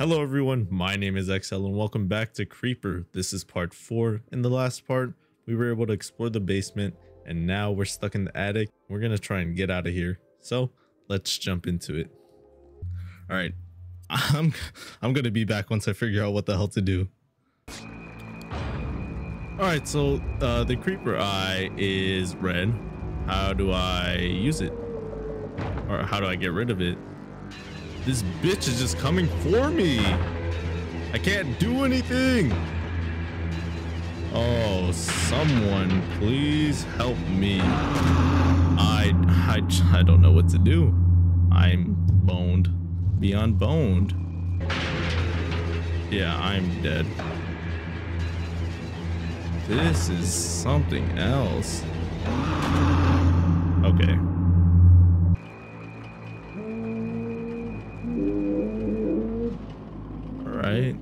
Hello everyone, my name is Exle and welcome back to Creeper. This is part 4. In the last part, we were able to explore the basement and now we're stuck in the attic. We're going to try and get out of here. So, let's jump into it. All right. I'm I'm going to be back once I figure out what the hell to do. All right, so uh, the creeper eye is red. How do I use it? Or how do I get rid of it? This bitch is just coming for me. I can't do anything. Oh, someone please help me. I, I, I don't know what to do. I'm boned. Beyond boned. Yeah, I'm dead. This is something else. Okay. Alright.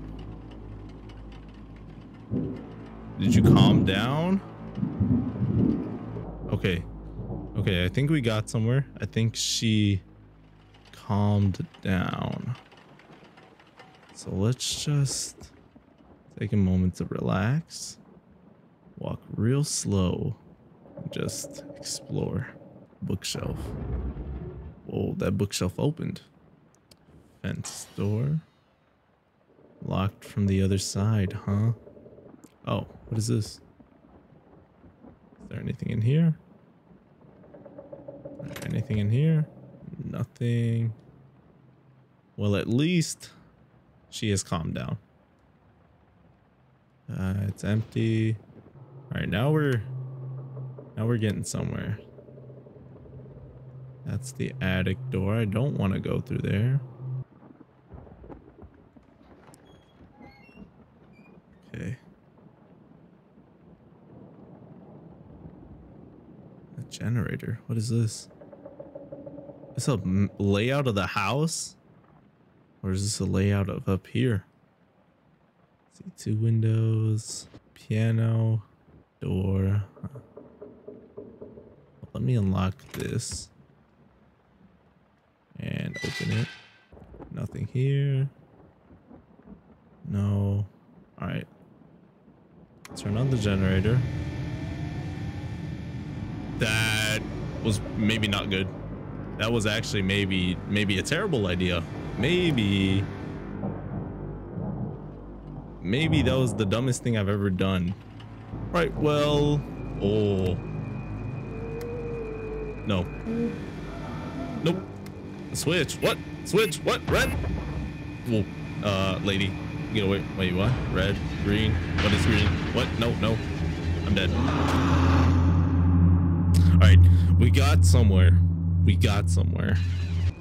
Did you calm down? Okay. Okay, I think we got somewhere. I think she calmed down. So let's just take a moment to relax. Walk real slow. Just explore. Bookshelf. Whoa, that bookshelf opened. Fence door. Locked from the other side, huh? Oh, what is this? Is there anything in here? Anything in here? Nothing. Well, at least she has calmed down. Uh, it's empty. All right, now we're now we're getting somewhere. That's the attic door. I don't want to go through there. Okay. A generator. What is this? Is this a layout of the house? Or is this a layout of up here? see two windows, piano, door. Let me unlock this and open it. Nothing here. No. All right. Turn on the generator. That was maybe not good. That was actually maybe maybe a terrible idea. Maybe maybe that was the dumbest thing I've ever done. Right, well, oh. No. Nope. Switch. What? Switch. What? Red? Whoa. Uh, lady. Get away. Wait, what? Red, green. What is green? What? No, no. I'm dead. All right. We got somewhere. We got somewhere.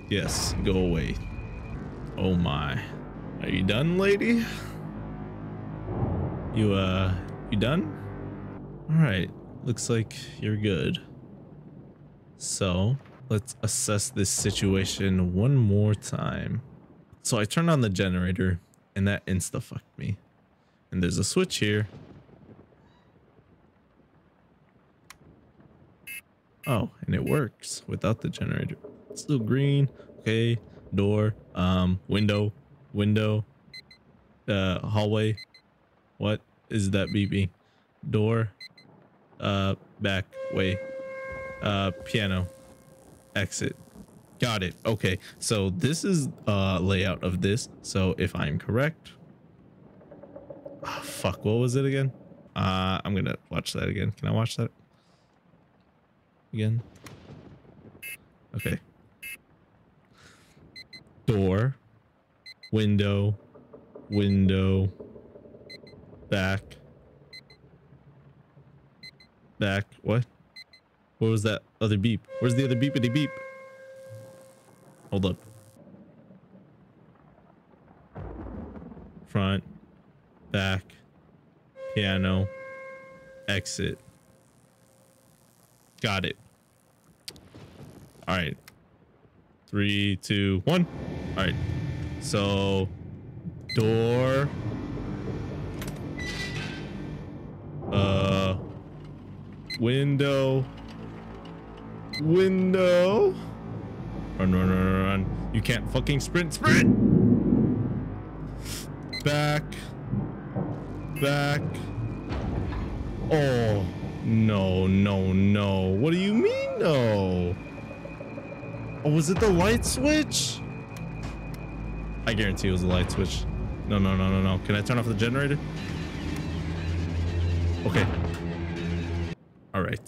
Yes. Go away. Oh my. Are you done, lady? You, uh, you done? All right. Looks like you're good. So let's assess this situation one more time. So I turned on the generator and that insta fucked me. And there's a switch here. Oh, and it works without the generator. It's still green. Okay. Door. Um, window. Window. Uh, hallway. What is that beeping? Door. Uh, back way. Uh, piano. Exit. Got it. Okay. So this is uh layout of this. So if I'm correct. Oh, fuck. What was it again? Uh, I'm gonna watch that again. Can I watch that again? Okay. Door. Window. Window. Back. Back. What? What was that other beep? Where's the other beepity beep? Hold up. Front, back, piano, exit. Got it. All right. Three, two, one. All right. So, door. Uh, window window. Run, run, run, run. You can't fucking sprint, sprint. Back. Back. Oh, no, no, no. What do you mean, no? Oh, was it the light switch? I guarantee it was the light switch. No, no, no, no, no. Can I turn off the generator? Okay. All right.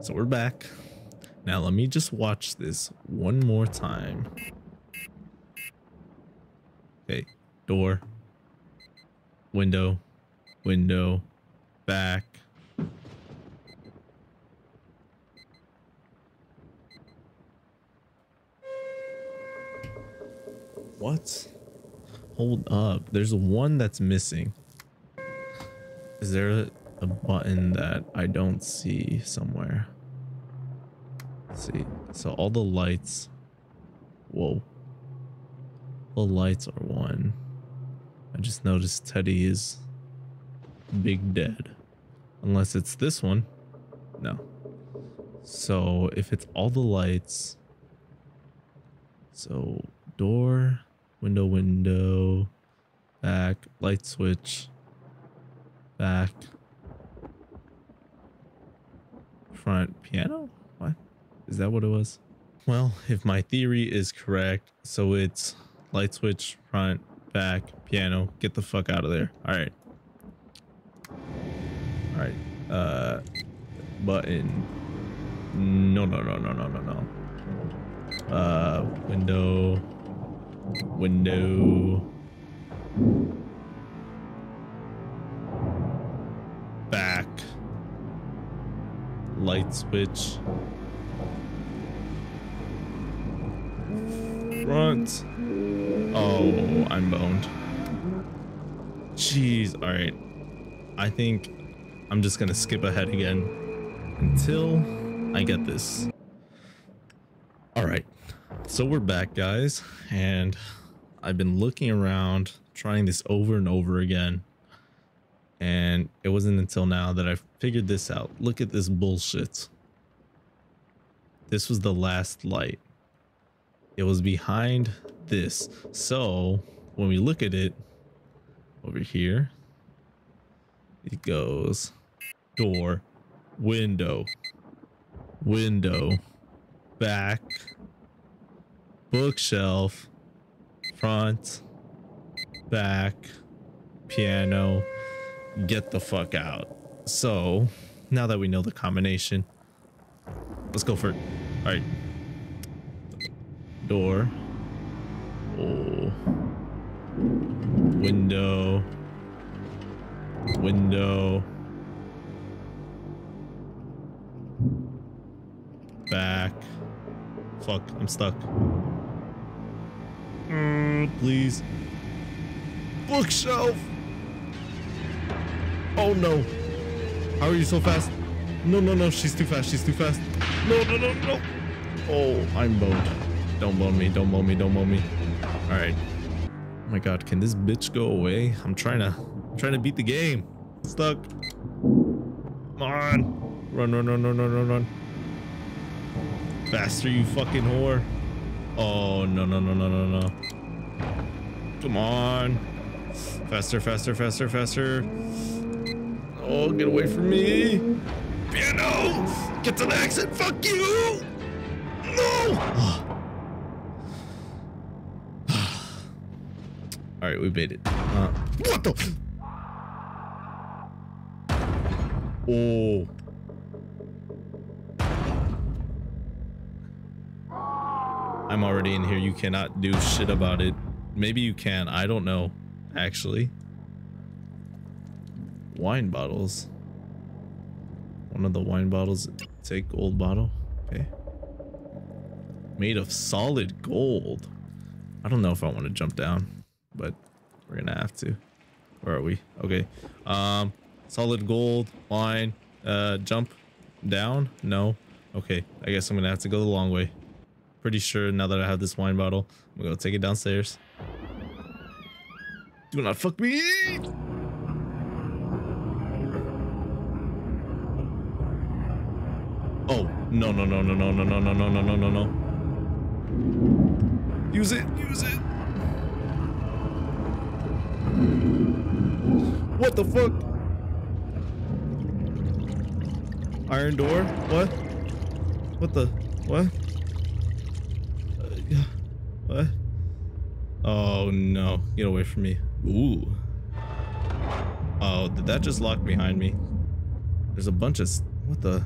So we're back. Now let me just watch this one more time. Okay. Door. Window. Window. Back. What? Hold up. There's one that's missing. Is there a, button that I don't see somewhere? Let's see. So all the lights. Whoa. The lights are one. I just noticed Teddy is big dead. Unless it's this one. No. So if it's all the lights. So door, window, window, back, light switch, back, front, piano? Is that what it was? Well, if my theory is correct, so it's light switch, front, back, piano. Get the fuck out of there. All right. All right. Uh, button. No, no, no, no, no, no, no. Uh, window. Window. Back. Light switch. Front. Oh, I'm boned. Jeez. All right. I think I'm just gonna skip ahead again until I get this. All right. So we're back, guys, and I've been looking around, trying this over and over again. And it wasn't until now that I figured this out. Look at this bullshit. This was the last light. It was behind this. So when we look at it over here, it goes door, window, window, back, bookshelf, front, back, piano, get the fuck out. So now that we know the combination, let's go for it. All right. Door. Oh. Window. Window. Back. Fuck, I'm stuck. Mm, please. Bookshelf! Oh no. How are you so fast? No, no, no, she's too fast, she's too fast. No, no, no, no. Oh, I'm boned. Don't bone me, don't bone me, don't bone me. Alright. Oh my god, can this bitch go away? I'm trying to I'm trying to beat the game. Stuck. Come on. Run, run, run, run, run, run, run. Faster, you fucking whore. Oh, no, no, no, no, no, no. Come on. Faster, faster, faster, faster. Oh, get away from me. Piano! Get to the exit. Fuck you! Right, we made it. Uh, what the? Oh. I'm already in here. You cannot do shit about it. Maybe you can. I don't know, actually. Wine bottles. One of the wine bottles. Take gold bottle. Okay. Made of solid gold. I don't know if I want to jump down, but we're gonna have to. Where are we? Okay. Um, solid gold, wine, uh, jump down? No. Okay. I guess I'm gonna have to go the long way. Pretty sure now that I have this wine bottle, I'm gonna take it downstairs. Do not fuck me! Oh, no, no, no, no, no, no, no, no, no, no, no, no, no. Use it, use it. What the fuck? Iron door? What? What the? What? Uh, what? Oh no. Get away from me. Ooh. Oh, did that just lock behind me? There's a bunch of... What the?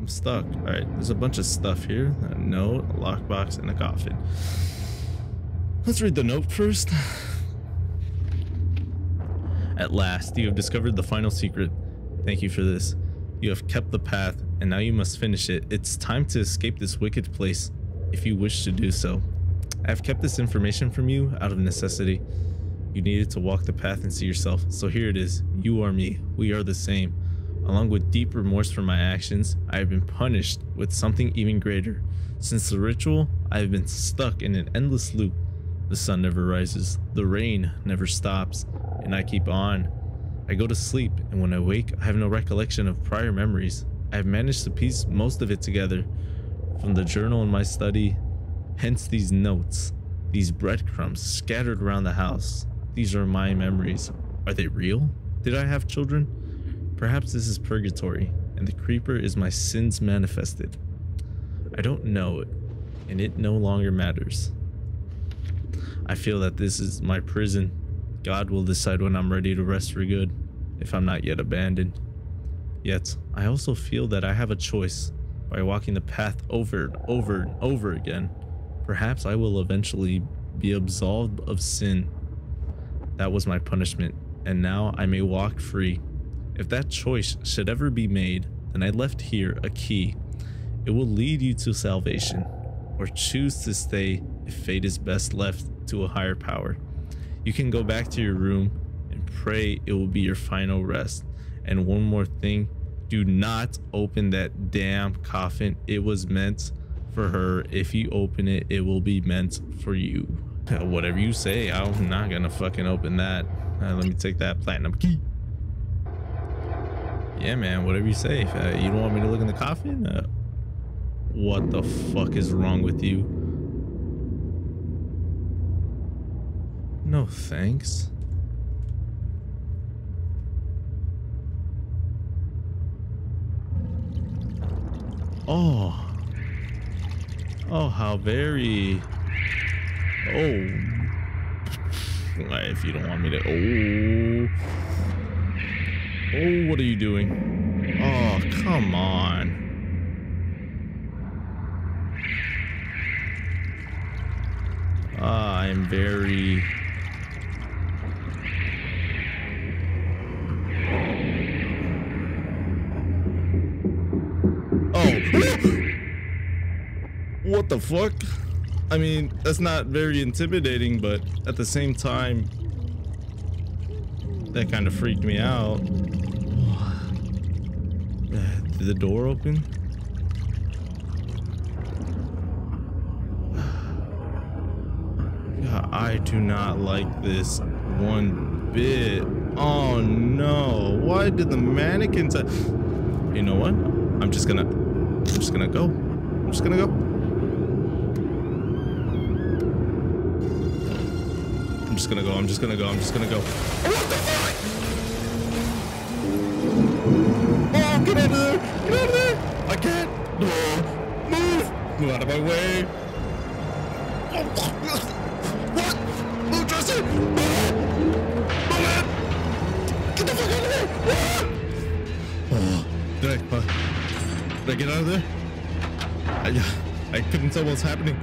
I'm stuck. Alright, there's a bunch of stuff here. A note, a lockbox, and a coffin. Let's read the note first. At last, you have discovered the final secret. Thank you for this. You have kept the path, and now you must finish it. It's time to escape this wicked place, if you wish to do so. I have kept this information from you out of necessity. You needed to walk the path and see yourself, so here it is. You are me. We are the same. Along with deep remorse for my actions, I have been punished with something even greater. Since the ritual, I have been stuck in an endless loop. The sun never rises, the rain never stops, and I keep on. I go to sleep, and when I wake, I have no recollection of prior memories. I have managed to piece most of it together from the journal in my study, hence these notes, these breadcrumbs scattered around the house. These are my memories. Are they real? Did I have children? Perhaps this is purgatory, and the creeper is my sins manifested. I don't know it, and it no longer matters. I feel that this is my prison. God will decide when I'm ready to rest for good, if I'm not yet abandoned. Yet, I also feel that I have a choice. By walking the path over and over and over again, perhaps I will eventually be absolved of sin. That was my punishment, and now I may walk free. If that choice should ever be made, then I left here a key. It will lead you to salvation, or choose to stay if fate is best left to a higher power. You can go back to your room and pray it will be your final rest. And one more thing, do not open that damn coffin. It was meant for her. If you open it, it will be meant for you. Whatever you say, I'm not gonna fucking open that. Let me take that platinum key. Yeah, man, whatever you say. If, uh, you don't want me to look in the coffin? Uh, what the fuck is wrong with you? No thanks. Oh. Oh, how very... Oh. If you don't want me to... Oh. Oh, what are you doing? Oh, come on. Uh, I'm very... what the fuck? I mean, that's not very intimidating, but at the same time, that kind of freaked me out. Did the door open? God, I do not like this one bit. Oh no, why did the mannequins... You know what? I'm just gonna... I'm just gonna go. I'm just gonna go. I'm just gonna go. I'm just gonna go. I'm just gonna go. Oh, what the fuck? Oh, get out of there! Get out of there! I can't. Oh, move! Move out of my way. what? Move, Justin! Move! Get the fuck out of there! Oh, did I? Uh, did I get out of there? I, I couldn't tell what's happening.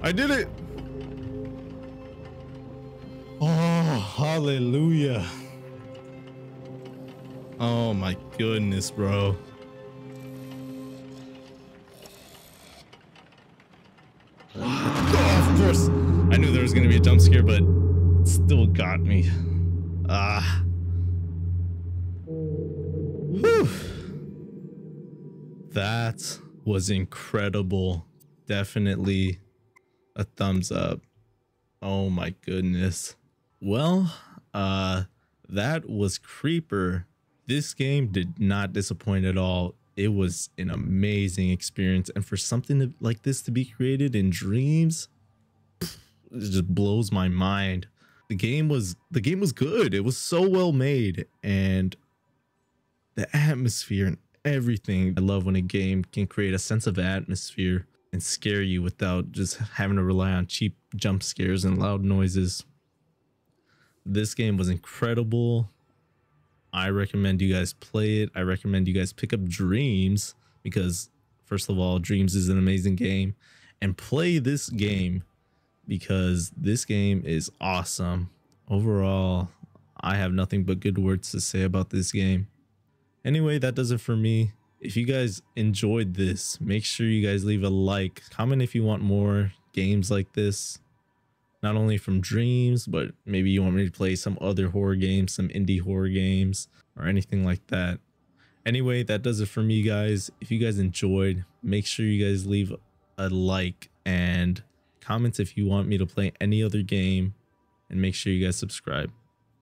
I did it! Oh, hallelujah. Oh my goodness, bro. Oh, of course. I knew there was going to be a jump scare, but it still got me. Ah. Whew. That was incredible. Definitely a thumbs up. Oh my goodness. Well, uh, that was Creeper. This game did not disappoint at all. It was an amazing experience. And for something to, like this to be created in dreams, it just blows my mind. the game was the game was good. It was so well made and the atmosphere and everything. I love when a game can create a sense of atmosphere and scare you without just having to rely on cheap jump scares and loud noises. This game was incredible. I recommend you guys play it. I recommend you guys pick up Dreams because first of all, Dreams is an amazing game and play this game because this game is awesome. Overall, I have nothing but good words to say about this game. Anyway, that does it for me. If you guys enjoyed this, make sure you guys leave a like. Comment if you want more games like this. Not only from Dreams, but maybe you want me to play some other horror games, some indie horror games, or anything like that. Anyway, that does it for me, guys. If you guys enjoyed, make sure you guys leave a like and comments if you want me to play any other game and make sure you guys subscribe.